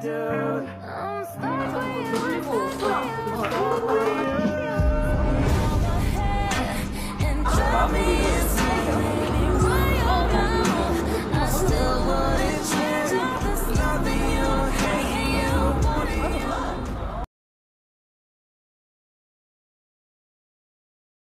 do.